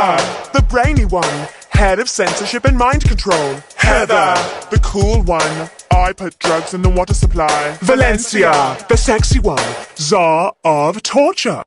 Heather, the brainy one, head of censorship and mind control. Heather, the cool one, I put drugs in the water supply. Valencia, the sexy one, czar of torture.